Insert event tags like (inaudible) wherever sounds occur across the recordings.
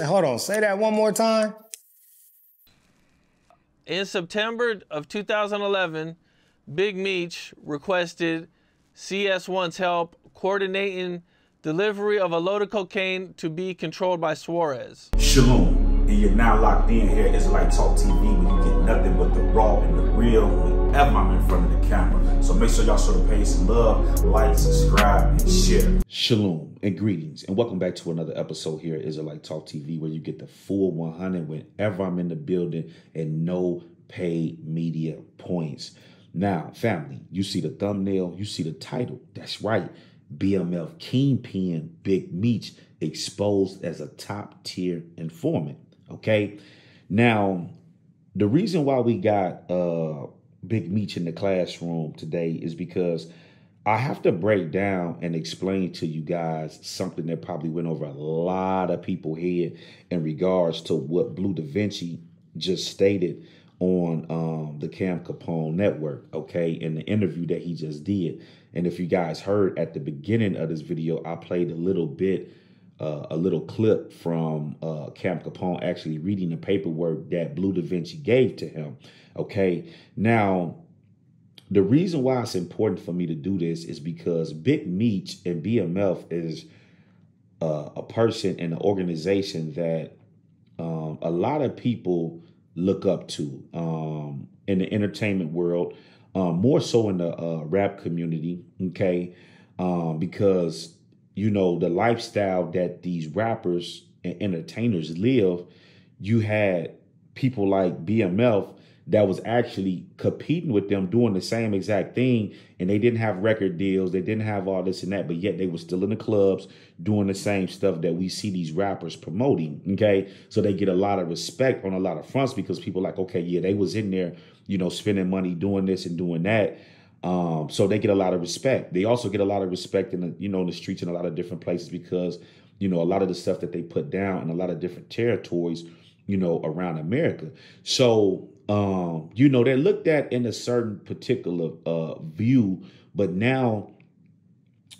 Hold on, say that one more time. In September of 2011, Big Meech requested CS1's help coordinating delivery of a load of cocaine to be controlled by Suarez. Shalom, and you're now locked in here at Israelite Talk TV where you get nothing but the raw and the real whenever I'm in front of the camera. So make sure y'all show the page some love, like, subscribe, and share. Shalom and greetings, and welcome back to another episode here at Israelite Talk TV where you get the full 100 whenever I'm in the building and no paid media points. Now, family, you see the thumbnail, you see the title. That's right. BMF Kingpin Big Meech exposed as a top tier informant. Okay. Now, the reason why we got uh Big Meech in the classroom today is because I have to break down and explain to you guys something that probably went over a lot of people's head in regards to what Bleu DaVinci just stated on um, the Cam Capone network, okay, in the interview that he just did. And if you guys heard at the beginning of this video, I played a little bit, uh, a little clip from uh, Cam Capone actually reading the paperwork that Bleu DaVinci gave to him. Okay. Now, the reason why it's important for me to do this is because Big Meech and BMF is uh, a person and an organization that um, a lot of people look up to um, in the entertainment world um, more so in the uh, rap community, okay? Um, because you know the lifestyle that these rappers and entertainers live, you had people like BMF that was actually competing with them doing the same exact thing and they didn't have record deals they didn't have all this and that but yet they were still in the clubs doing the same stuff that we see these rappers promoting okay? So they get a lot of respect on a lot of fronts because people like okay yeah they was in there you know spending money doing this and doing that. Um, so they get a lot of respect. They also get a lot of respect in the you know in the streets in a lot of different places because you know a lot of the stuff that they put down in a lot of different territories you know around america. So um, you know, they're looked at in a certain particular uh, view, but now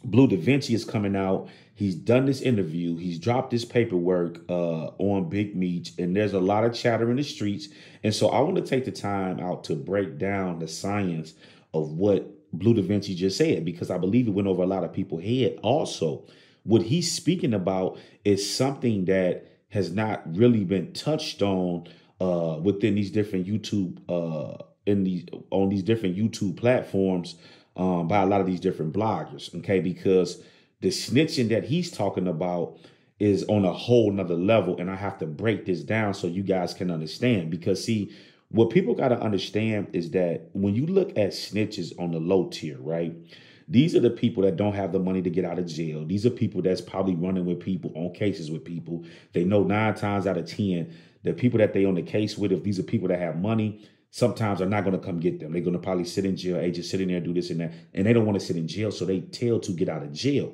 Bleu DaVinci is coming out. He's done this interview. He's dropped this paperwork uh, on Big Meech, and there's a lot of chatter in the streets. And so I want to take the time out to break down the science of what Bleu DaVinci just said, because I believe it went over a lot of people's head. Also, what he's speaking about is something that has not really been touched on uh, within these different YouTube uh, in these on these different YouTube platforms um, by a lot of these different bloggers. Okay, because the snitching that he's talking about is on a whole nother level, and I have to break this down so you guys can understand. Because see, what people got to understand is that when you look at snitches on the low tier, right? These are the people that don't have the money to get out of jail. These are people that's probably running with people on cases with people. They know nine times out of ten the people that they on the case with, if these are people that have money, sometimes are not going to come get them. They're going to probably sit in jail. Hey, just sit in there, do this and that. And they don't want to sit in jail, so they tell to get out of jail.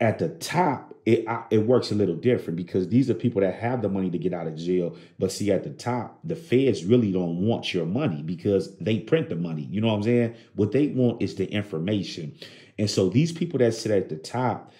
At the top, it it works a little different because these are people that have the money to get out of jail. But see, at the top, the feds really don't want your money because they print the money. You know what I'm saying? What they want is the information. And so these people that sit at the top,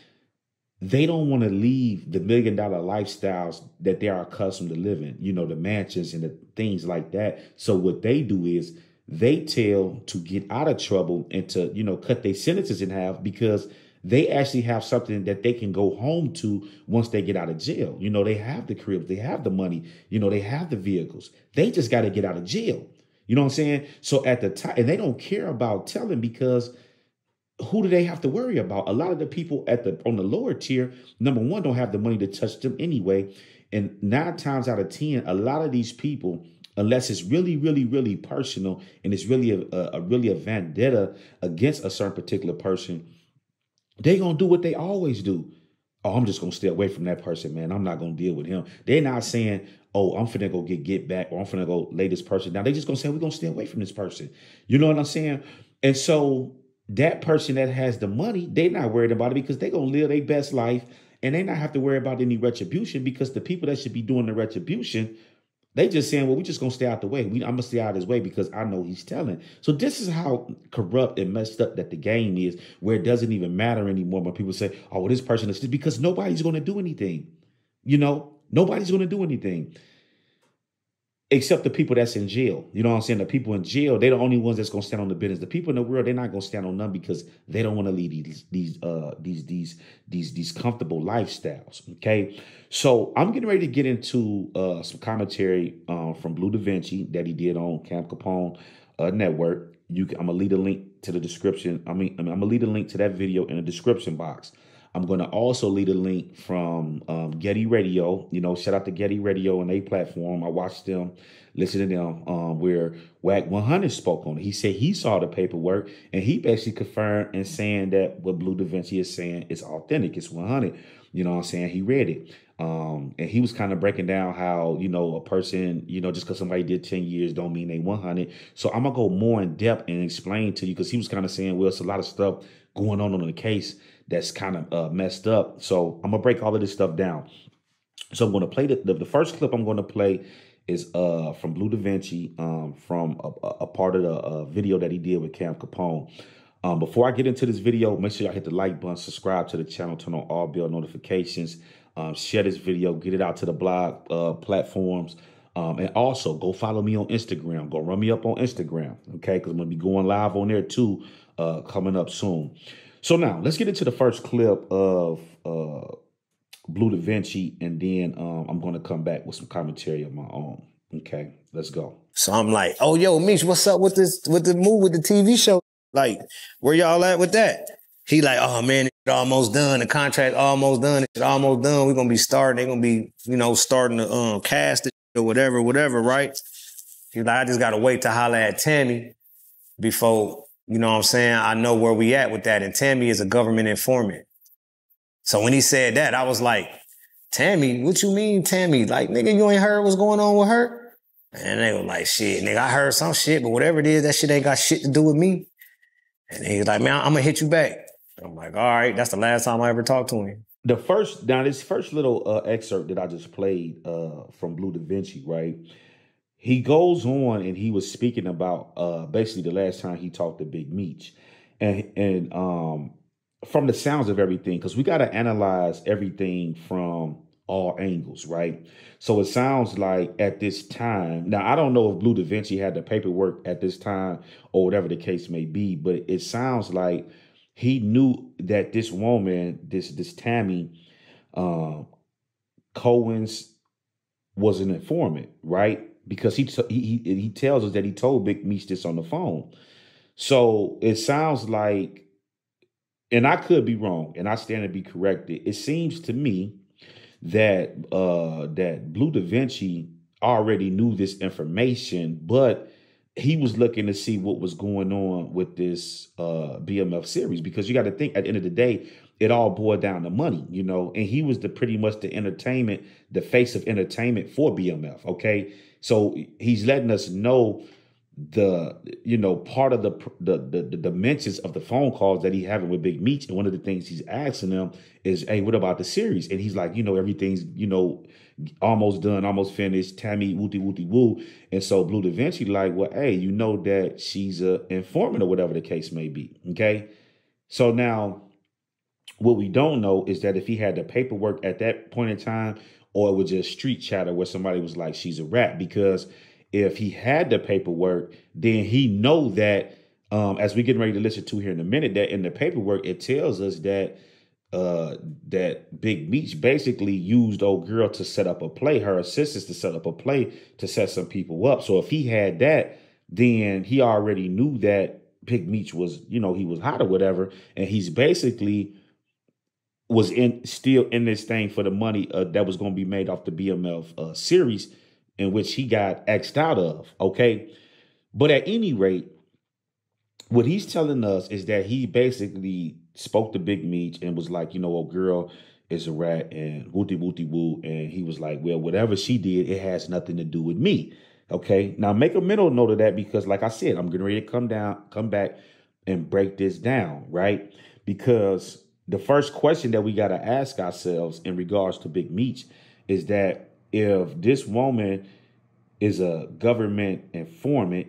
they don't want to leave the million dollar lifestyles that they are accustomed to living, you know, the mansions and the things like that. So what they do is they tell to get out of trouble and to, you know, cut their sentences in half because they actually have something that they can go home to once they get out of jail. You know, they have the cribs, they have the money, you know, they have the vehicles. They just got to get out of jail. You know what I'm saying? So at the time, and they don't care about telling because who do they have to worry about? A lot of the people at the on the lower tier, number one, don't have the money to touch them anyway. And nine times out of ten, a lot of these people, unless it's really, really, really personal and it's really a, a, a really a vendetta against a certain particular person, they gonna do what they always do. Oh, I'm just gonna stay away from that person, man. I'm not gonna deal with him. They're not saying, oh, I'm finna go get get back or I'm finna go lay this person down. They just gonna say, we're gonna stay away from this person. You know what I'm saying? And so that person that has the money, they're not worried about it because they're gonna live their best life and they not have to worry about any retribution because the people that should be doing the retribution, they just saying, well, we just gonna stay out the way. We, I'm gonna stay out of his way because I know he's telling. So this is how corrupt and messed up that the game is, where it doesn't even matter anymore when people say, oh, well, this person is just because nobody's gonna do anything. You know, Nobody's to do anything except the people that's in jail. You know what I'm saying? The people in jail, they're the only ones that's gonna stand on the business. The people in the world, they're not gonna stand on none because they don't want to lead these these uh these these these these comfortable lifestyles. Okay, so I'm getting ready to get into uh some commentary um, from Bleu DaVinci that he did on Cam Capone uh, Network. You, can, I'm gonna leave a link to the description. I mean, I mean, I'm gonna leave a link to that video in the description box. I'm going to also leave a link from um, Getty Radio. You know, shout out to Getty Radio and a platform. I watched them, listen to them, um, where Wack 100 spoke on it. He said he saw the paperwork and he basically confirmed and saying that what Bleu DaVinci is saying is authentic. It's 100. You know what I'm saying? He read it. Um, and he was kind of breaking down how, you know, a person, you know, just because somebody did 10 years don't mean they 100. So I'm going to go more in depth and explain to you because he was kind of saying, well, it's a lot of stuff going on on the case that's kind of uh, messed up. So I'm gonna break all of this stuff down. So I'm gonna play the, the, the first clip I'm gonna play is uh from Bleu DaVinci um from a, a part of the uh, video that he did with Cam Capone. Um, before I get into this video, make sure y'all hit the like button, subscribe to the channel, turn on all bell notifications, um, share this video, get it out to the blog uh, platforms. Um, and also go follow me on Instagram. Go run me up on Instagram, okay? Because I'm gonna be going live on there too, uh, coming up soon. So now let's get into the first clip of uh, Bleu DaVinci, and then um, I'm going to come back with some commentary of my own. Okay, let's go. So I'm like, oh yo, Meech, what's up with this with the move with the TV show? Like, where y'all at with that? He like, oh man, it almost done. The contract almost done. It's almost done. We're gonna be starting. They're gonna be, you know, starting to um cast it or whatever, whatever, right? He's like, I just gotta wait to holler at Tammy before you know what I'm saying? I know where we at with that. And Tammy is a government informant. So when he said that, I was like, Tammy, what you mean, Tammy? Like, nigga, you ain't heard what's going on with her? And they were like, shit, nigga, I heard some shit, but whatever it is, that shit ain't got shit to do with me. And he was like, man, I'm gonna hit you back. I'm like, all right, that's the last time I ever talked to him. The first, now this first little uh, excerpt that I just played uh, from Bleu DaVinci, right? He goes on and he was speaking about uh basically the last time he talked to Big Meech. And and um from the sounds of everything, because we gotta analyze everything from all angles, right? So it sounds like at this time, now I don't know if Bleu DaVinci had the paperwork at this time or whatever the case may be, but it sounds like he knew that this woman, this this Tammy, uh, Cowins was an informant, right? Because he he he tells us that he told Big Meech this on the phone. So it sounds like, and I could be wrong, and I stand to be corrected. It seems to me that uh that Bleu DaVinci already knew this information, but he was looking to see what was going on with this uh BMF series because you got to think at the end of the day, it all boiled down to money, you know, and he was the pretty much the entertainment, the face of entertainment for BMF. Okay. So he's letting us know the you know part of the, the the, the dimensions of the phone calls that he having with Big Meech, and one of the things he's asking them is, "Hey, what about the series?" And he's like, "You know, everything's you know almost done, almost finished." Tammy wooty wooty woo, and so Bleu DaVinci like, "Well, hey, you know that she's a informant or whatever the case may be." Okay, so now what we don't know is that if he had the paperwork at that point in time, or it was just street chatter where somebody was like, she's a rat. Because if he had the paperwork, then he know that, um, as we getting ready to listen to here in a minute, that in the paperwork, it tells us that uh that Big Meech basically used old girl to set up a play, her assistants to set up a play to set some people up. So if he had that, then he already knew that Big Meech was, you know, he was hot or whatever, and he's basically was in still in this thing for the money uh, that was going to be made off the BMF uh, series, in which he got xed out of. Okay, but at any rate, what he's telling us is that he basically spoke to Big Meech and was like, you know, a girl is a rat and wooty wooty woo, and he was like, well, whatever she did, it has nothing to do with me. Okay, now make a mental note of that because, like I said, I'm getting ready to come down, come back, and break this down, right? Because the first question that we got to ask ourselves in regards to Big Meech is that if this woman is a government informant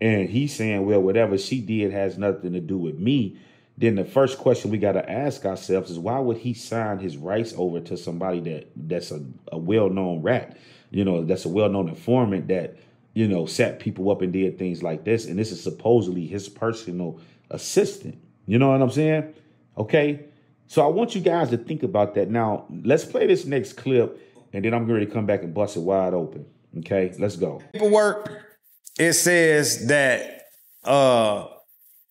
and he's saying, well, whatever she did has nothing to do with me, then the first question we got to ask ourselves is why would he sign his rights over to somebody that that's a, a well-known rat you know that's a well-known informant that you know set people up and did things like this and this is supposedly his personal assistant. You know what i'm saying okay? So i want you guys to think about that. Now let's play this next clip and then i'm going to come back and bust it wide open. Okay? Let's go. Paperwork, it says that uh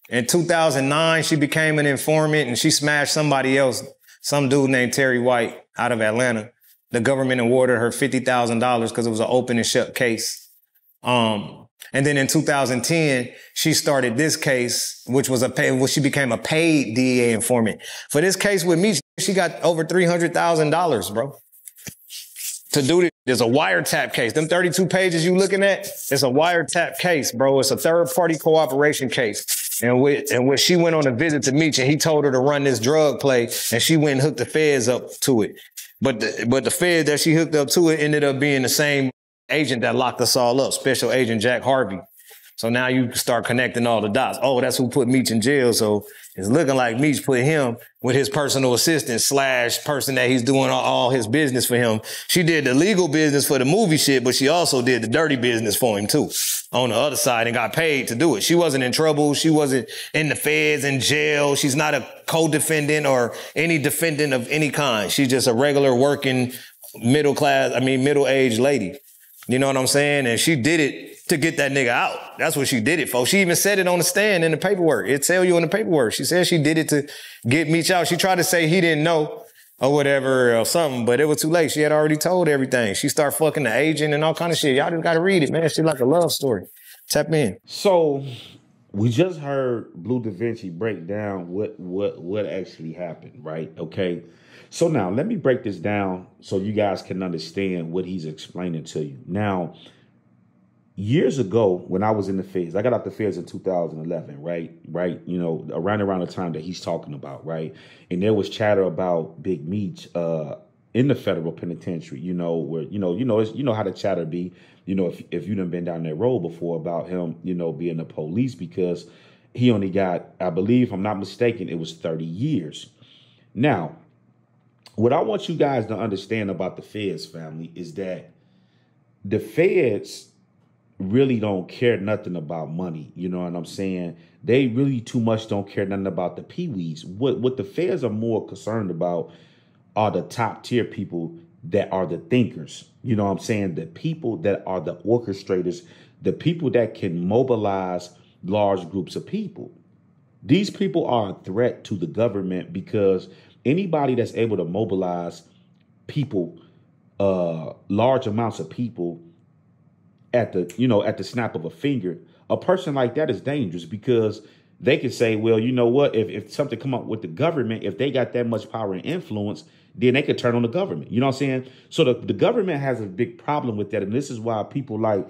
in 2009 she became an informant and she smashed somebody else, some dude named Terry White out of Atlanta. The government awarded her fifty thousand dollars because it was an open and shut case. Um, and then in 2010, she started this case, which was a pay, well, she became a paid DEA informant. For this case with me, she got over three hundred thousand dollars, bro to do this. There's a wiretap case. Them 32 pages you looking at, it's a wiretap case, bro. It's a third party cooperation case. And with, and when she went on a visit to Meech and he told her to run this drug play and she went and hooked the feds up to it. But the, but the fed that she hooked up to it ended up being the same agent that locked us all up, Special Agent Jack Harvey. So now you start connecting all the dots. Oh, that's who put Meech in jail. So it's looking like Meech put him with his personal assistant slash person that he's doing all, his business for him. She did the legal business for the movie shit, but she also did the dirty business for him too on the other side and got paid to do it. She wasn't in trouble. She wasn't in the feds in jail. She's not a co-defendant or any defendant of any kind. She's just a regular working middle class, I mean, middle aged lady. You know what I'm saying? And she did it to get that nigga out. That's what she did it for. She even said it on the stand in the paperwork. It tell you in the paperwork. She said she did it to get Meech out. She tried to say he didn't know or whatever or something, but it was too late. She had already told everything. She started fucking the agent and all kind of shit. Y'all just gotta read it, man. She like a love story. Tap in. So we just heard Bleu DaVinci break down what what what actually happened, right? Okay. So now let me break this down so you guys can understand what he's explaining to you. Now, years ago when I was in the feds, I got out the feds in 2011, right? Right, you know, around around the time that he's talking about, right? And there was chatter about Big Meech uh, in the federal penitentiary, you know, where you know, you know, you know how the chatter be, you know, if if you done been down that road before about him, you know, being the police because he only got, I believe, if I'm not mistaken, it was 30 years. Now, what I want you guys to understand about the feds family is that the feds really don't care nothing about money. You know what I'm saying? They really too much don't care nothing about the peewees. What what the feds are more concerned about are the top tier people that are the thinkers. You know what I'm saying? The people that are the orchestrators, the people that can mobilize large groups of people. These people are a threat to the government because anybody that's able to mobilize people, uh, large amounts of people at the you know at the snap of a finger a person like that is dangerous because they could say well you know what? If, if something come up with the government if they got that much power and influence then they could turn on the government. You know what i'm saying? So the, the government has a big problem with that. And this is why people like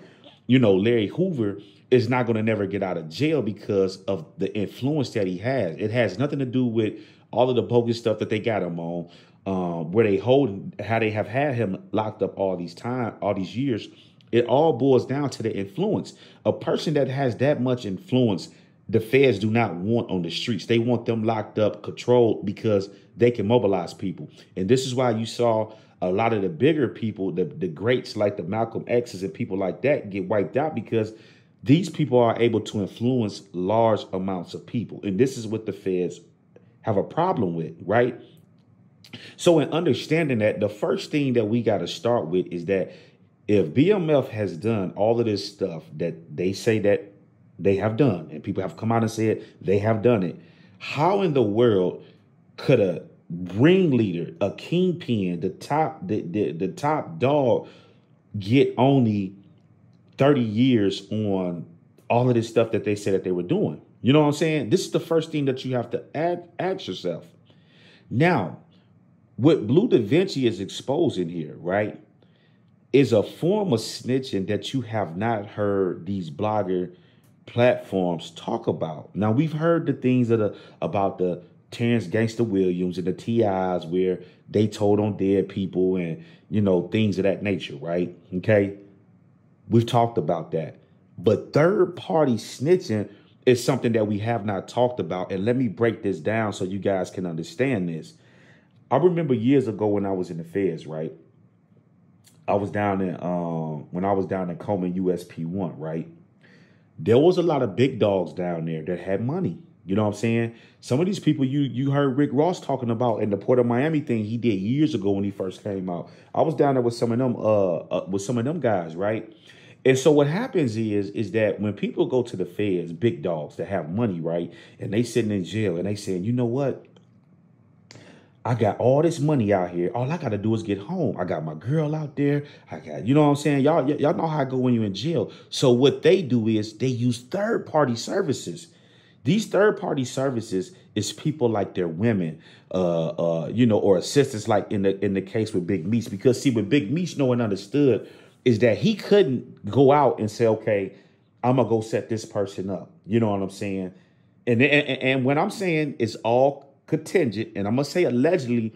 you know larry hoover is not going to never get out of jail because of the influence that he has. It has nothing to do with all of the bogus stuff that they got him on um, where they hold how they have had him locked up all these time all these years it all boils down to the influence. A person that has that much influence, the feds do not want on the streets. They want them locked up, controlled, because they can mobilize people. And this is why you saw a lot of the bigger people, the, the greats like the Malcolm X's and people like that get wiped out because these people are able to influence large amounts of people. And this is what the feds have a problem with, right? So, in understanding that, the first thing that we got to start with is that if BMF has done all of this stuff that they say that they have done, and people have come out and said they have done it, how in the world could a ringleader, a kingpin, the top, the, the, the top dog, get only 30 years on all of this stuff that they said that they were doing? You know what I'm saying? This is the first thing that you have to ask, ask yourself. Now, what Bleu DaVinci is exposing here, right? is a form of snitching that you have not heard these blogger platforms talk about. Now we've heard the things that are about the Terrence Gangster Williams and the TIs where they told on dead people and you know things of that nature, right? Okay. We've talked about that. But third party snitching is something that we have not talked about. And let me break this down so you guys can understand this. I remember years ago when I was in the feds, right? I was down in um when I was down in Coleman USP one, right? There was a lot of big dogs down there that had money. You know what I'm saying? Some of these people you you heard Rick Ross talking about in the Port of Miami thing he did years ago when he first came out. I was down there with some of them uh, uh with some of them guys, right? And so what happens is is that when people go to the feds, big dogs that have money, right, and they sitting in jail and they saying, you know what? I got all this money out here. All I got to do is get home. I got my girl out there. I got, you know what I'm saying? Y'all, y- y'all know how I go when you're in jail. So what they do is they use third party services. These third party services is people like their women, uh, uh, you know, or assistants, like in the in the case with Big Meech. Because see, with Big Meech, no one understood is that he couldn't go out and say, okay, I'm gonna go set this person up. You know what I'm saying? And and, and when I'm saying it's all contingent, and I'm gonna say allegedly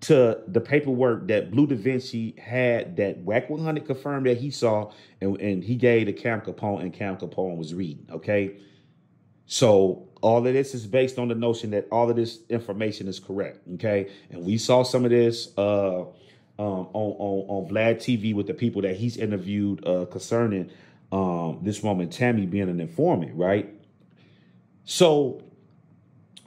to the paperwork that Bleu DaVinci had that Wack 100 confirmed that he saw, and, and he gave to Cam Capone, and Cam Capone was reading. Okay, so all of this is based on the notion that all of this information is correct. Okay, and we saw some of this uh, um, on on on Vlad TV with the people that he's interviewed uh, concerning um, this woman Tammy being an informant, right? So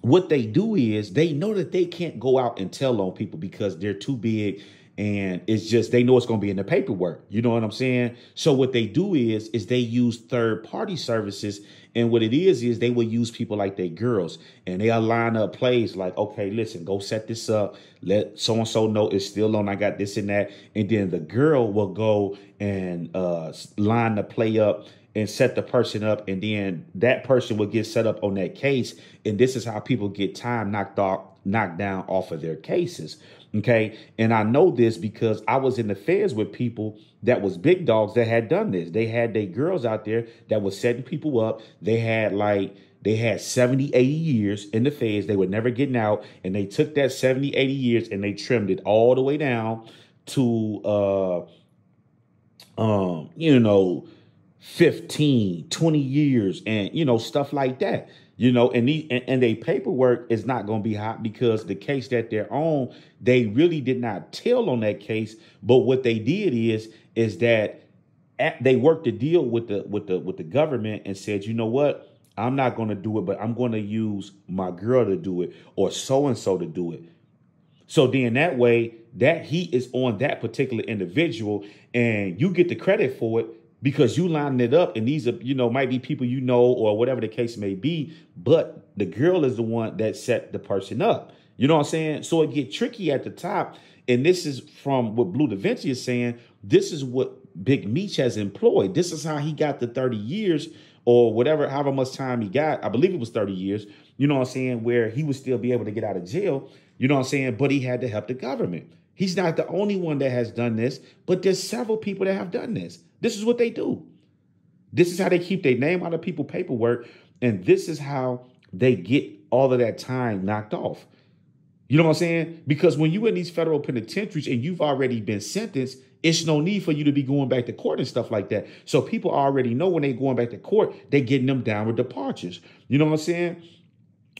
what they do is they know that they can't go out and tell on people because they're too big and it's just they know it's going to be in the paperwork. You know what i'm saying? So what they do is is they use third party services. And what it is is they will use people like they girls. And they'll line up plays like okay listen go set this up. Let so and so know it's still on. I got this and that. And then the girl will go and uh line the play up and set the person up. And then that person will get set up on that case. And this is how people get time knocked off knocked down off of their cases okay? And i know this because i was in the feds with people that was big dogs that had done this. They had their girls out there that was setting people up. They had like they had 70 80 years in the feds. They were never getting out. And they took that 70 80 years and they trimmed it all the way down to uh um you know 15 20 years and you know stuff like that you know and the and, and their paperwork is not going to be hot because the case that they're on they really did not tell on that case. But what they did is is that at, they worked a deal with the with the with the government and said you know what? I'm not going to do it but i'm going to use my girl to do it or so and so to do it. So then that way that heat is on that particular individual and you get the credit for it because you lining it up and these are you know might be people you know or whatever the case may be but the girl is the one that set the person up. You know what i'm saying? So it get tricky at the top and this is from what bleu davinci is saying this is what big meech has employed. This is how he got the 30 years or whatever however much time he got. I believe it was 30 years you know what i'm saying where he would still be able to get out of jail you know what i'm saying but he had to help the government. He's not the only one that has done this but there's several people that have done this this is what they do. This is how they keep their name out of people paperwork. And this is how they get all of that time knocked off. You know what I'm saying? Because when you're in these federal penitentiaries and you've already been sentenced, it's no need for you to be going back to court and stuff like that. So people already know when they're going back to court, they're getting them downward departures. You know what I'm saying?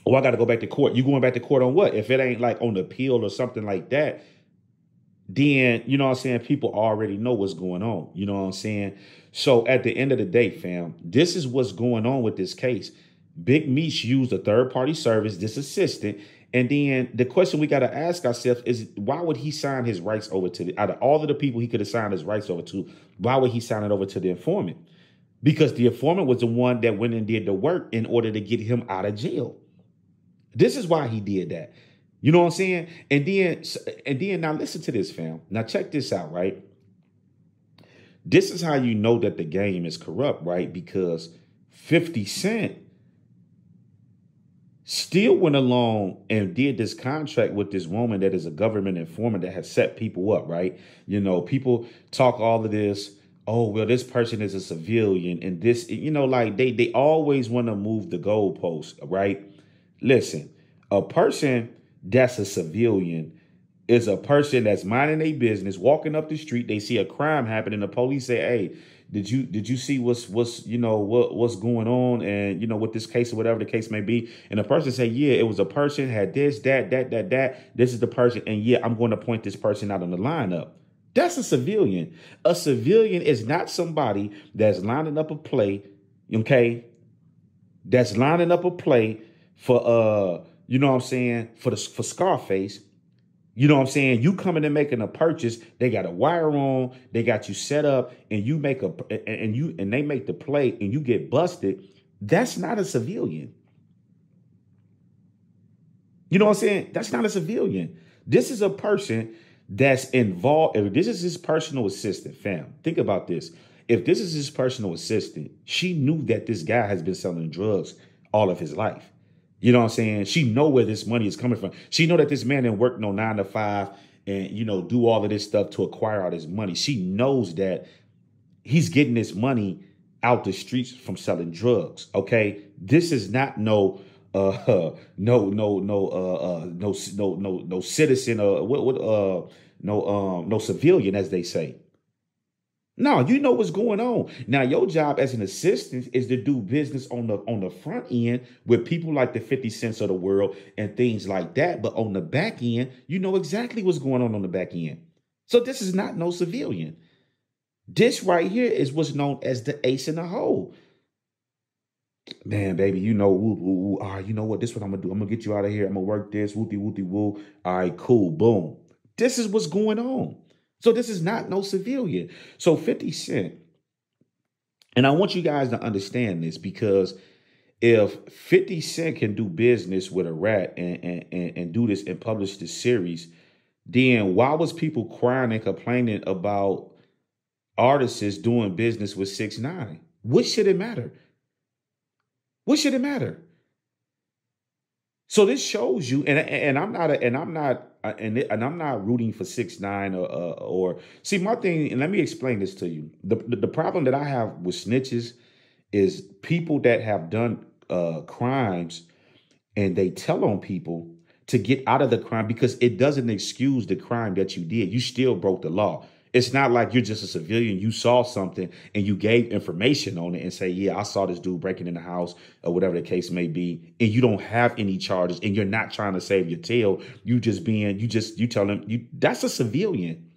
Oh, I got to go back to court. You going back to court on what? If it ain't like on appeal or something like that, then you know what I'm saying people already know what's going on. You know what I'm saying? So at the end of the day, fam, this is what's going on with this case. Big Meech used a third party service, this assistant. And then the question we got to ask ourselves is why would he sign his rights over to the out of all of the people he could have signed his rights over to, why would he sign it over to the informant? Because the informant was the one that went and did the work in order to get him out of jail. This is why he did that. You know what I'm saying? And then and then now listen to this, fam. Now check this out, right? This is how you know that the game is corrupt, right? Because 50 Cent still went along and did this contract with this woman that is a government informant that has set people up, right? You know, people talk all of this, oh, well, this person is a civilian and this, you know, like they they always want to move the goalpost, right? Listen, a person that's a civilian is a person that's minding a business, walking up the street, they see a crime happening, the police say, "Hey, did you did you see what's what's you know what what's going on and you know with this case or whatever the case may be? And the person say yeah it was a person had this that that that that. This is the person and yeah i'm going to point this person out on the lineup that's a civilian. A civilian is not somebody that's lining up a play okay? That's lining up a play for uh you know what i'm saying for the for scarface you know what I'm saying? You coming and making a purchase, they got a wire on, they got you set up, and you make a and you and they make the play and you get busted. That's not a civilian. You know what I'm saying? That's not a civilian. This is a person that's involved. If this is his personal assistant, fam, think about this. If this is his personal assistant, she knew that this guy has been selling drugs all of his life. You know what I'm saying? She know where this money is coming from. She know that this man didn't work no nine to five and you know do all of this stuff to acquire all this money. She knows that he's getting this money out the streets from selling drugs. Okay, this is not no uh (laughs) no no no uh, uh no no no no citizen uh what what uh no um no civilian as they say no, you know what's going on. Now, your job as an assistant is to do business on the on the front end with people like the 50 cents of the world and things like that. But on the back end, you know exactly what's going on on the back end. So this is not no civilian. This right here is what's known as the ace in the hole. Man, baby, you know, all right, you know what? This is what I'm gonna do. I'm gonna get you out of here. I'm gonna work this, wooty wooty woo. All right, cool, boom. This is what's going on. So this is not no civilian. So 50 Cent, and I want you guys to understand this because if 50 Cent can do business with a rat and, and, and, and do this and publish this series, then why was people crying and complaining about artists doing business with six nine? What should it matter? What should it matter? So this shows you, and and I'm not, a, and I'm not and and I'm not rooting for six nine or uh, or see my thing. And let me explain this to you. The, the, the problem that I have with snitches is people that have done uh, crimes and they tell on people to get out of the crime because it doesn't excuse the crime that you did. You still broke the law. It's not like you're just a civilian. You saw something and you gave information on it and say, yeah, I saw this dude breaking in the house or whatever the case may be. And you don't have any charges and you're not trying to save your tail. You just being, you just, you tell them you, that's a civilian.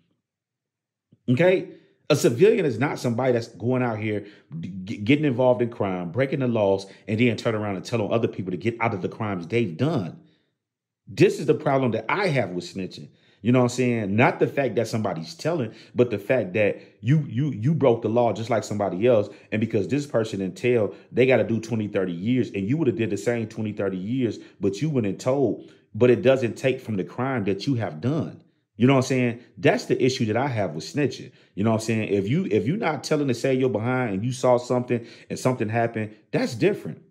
Okay. A civilian is not somebody that's going out here getting involved in crime, breaking the laws, and then turn around and tell on other people to get out of the crimes they've done. This is the problem that I have with snitching. You know what I'm saying? Not the fact that somebody's telling, but the fact that you you you broke the law just like somebody else. And because this person didn't tell, they got to do 20, 30 years. And you would have did the same 20, 30 years, but you wouldn't told. But it doesn't take from the crime that you have done. You know what I'm saying? That's the issue that I have with snitching. You know what I'm saying? If you if you're not telling to say you're behind and you saw something and something happened, that's different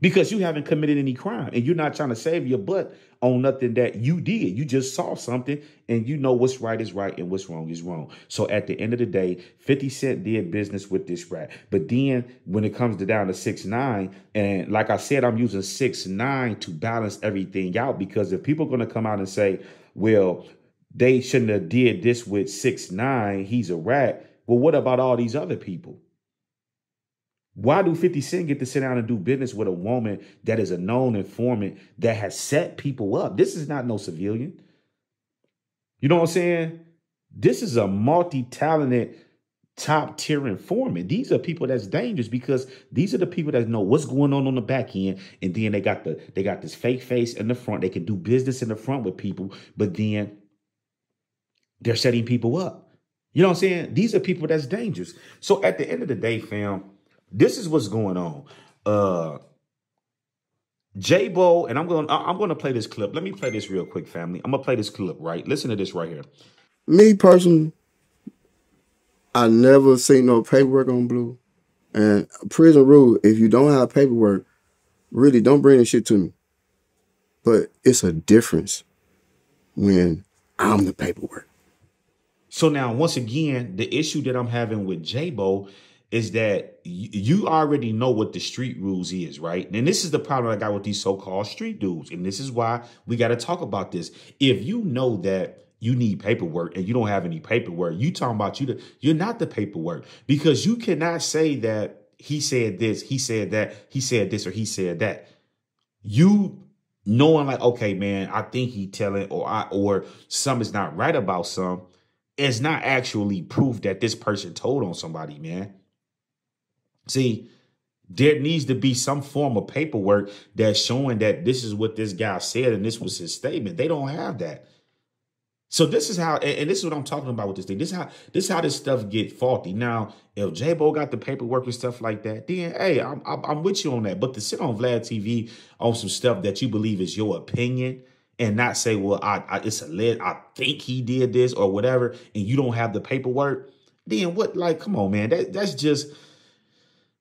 because you haven't committed any crime and you're not trying to save your butt on nothing that you did. You just saw something and you know what's right is right and what's wrong is wrong. So at the end of the day, 50 Cent did business with this rat. But then when it comes to down to six nine, and like I said, I'm using six nine to balance everything out because if people are gonna come out and say, well, they shouldn't have did this with six nine, he's a rat. Well, what about all these other people? Why do 50 Cent get to sit down and do business with a woman that is a known informant that has set people up? This is not no civilian. You know what I'm saying? This is a multi-talented top tier informant. These are people that's dangerous because these are the people that know what's going on on the back end, and then they got the they got this fake face in the front. They can do business in the front with people, but then they're setting people up. You know what I'm saying? These are people that's dangerous. So at the end of the day, fam, this is what's going on. Uh J Bo, and I'm going. I'm going to play this clip. Let me play this real quick, family. I'm gonna play this clip. Right, listen to this right here. Me personally, I never seen no paperwork on Bleu, and prison rule. If you don't have paperwork, really don't bring the shit to me. But it's a difference when I'm the paperwork. So now, once again, the issue that I'm having with J Bo is that you already know what the street rules is, right? And this is the problem I got with these so-called street dudes. And this is why we got to talk about this. If you know that you need paperwork and you don't have any paperwork, you talking about you, the, you're not the paperwork because you cannot say that he said this, he said that, he said this, or he said that. You knowing like, okay, man, I think he telling or I or some is not right about some is not actually proof that this person told on somebody, man. See, there needs to be some form of paperwork that's showing that this is what this guy said and this was his statement. They don't have that. So this is how, and this is what I'm talking about with this thing. This is how this is how this stuff get faulty. Now, if J-Bo got the paperwork and stuff like that, then hey, I'm, I'm I'm with you on that. But to sit on Vlad TV on some stuff that you believe is your opinion and not say, well, I, I it's a lead, I think he did this or whatever, and you don't have the paperwork, then what? Like, come on, man, that that's just,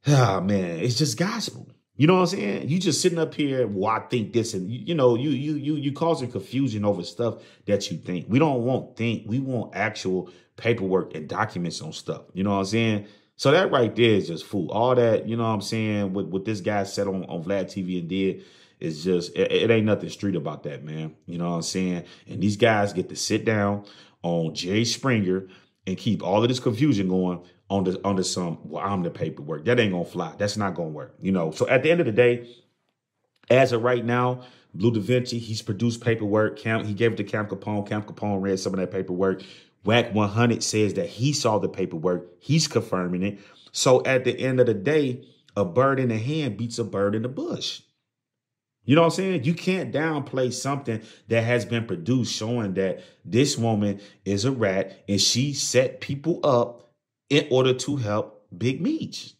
ah, man, it's just gospel. You know what I'm saying? You just sitting up here, well, I think this, and you, you know, you you you you causing confusion over stuff that you think. We don't want think, we want actual paperwork and documents on stuff. You know what I'm saying? So that right there is just fool. All that, you know what I'm saying, what what this guy said on, on Vlad TV and did is just it, it ain't nothing street about that, man. You know what I'm saying? And these guys get to sit down on Jay Springer and keep all of this confusion going on the under some well i'm the paperwork. That ain't gonna fly. That's not gonna work you know? So at the end of the day as of right now bleu davinci he's produced paperwork. Cam, he gave it to cam capone. Cam capone read some of that paperwork. Wack 100 says that he saw the paperwork. He's confirming it. So at the end of the day a bird in the hand beats a bird in the bush. You know what I'm saying? You can't downplay something that has been produced showing that this woman is a rat and she set people up in order to help Big Meech.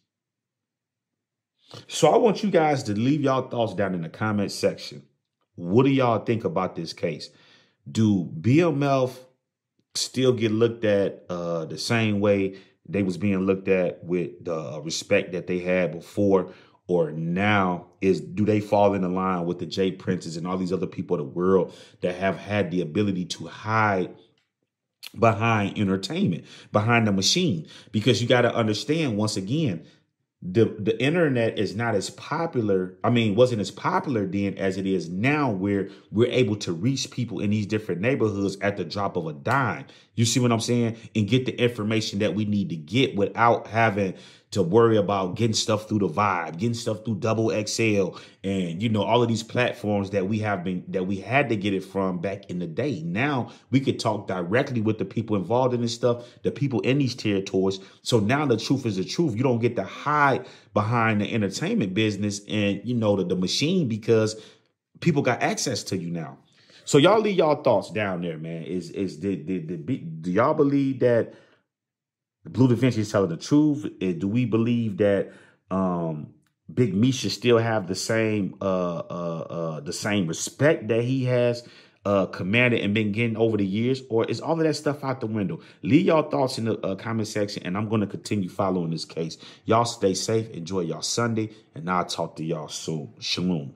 So I want you guys to leave y'all thoughts down in the comment section. What do y'all think about this case? Do BMF still get looked at uh, the same way they was being looked at with the respect that they had before? Or now is do they fall in the line with the J Princes and all these other people of the world that have had the ability to hide behind entertainment, behind the machine. Because you got to understand, once again, the the internet is not as popular. I mean, wasn't as popular then as it is now, where we're able to reach people in these different neighborhoods at the drop of a dime. You see what I'm saying? And get the information that we need to get without having to worry about getting stuff through the vibe, getting stuff through double XL, and you know, all of these platforms that we have been that we had to get it from back in the day. Now we could talk directly with the people involved in this stuff, the people in these territories. So now the truth is the truth. You don't get to hide behind the entertainment business and you know the, the machine because people got access to you now. So y'all leave y'all thoughts down there, man. Is is did did, did do y'all believe that Bleu DaVinci is telling the truth? Do we believe that um Big Meech should still have the same uh uh uh the same respect that he has uh commanded and been getting over the years, or is all of that stuff out the window? Leave y'all thoughts in the uh, comment section, and I'm going to continue following this case. Y'all stay safe, enjoy y'all Sunday, and I'll talk to y'all soon. Shalom.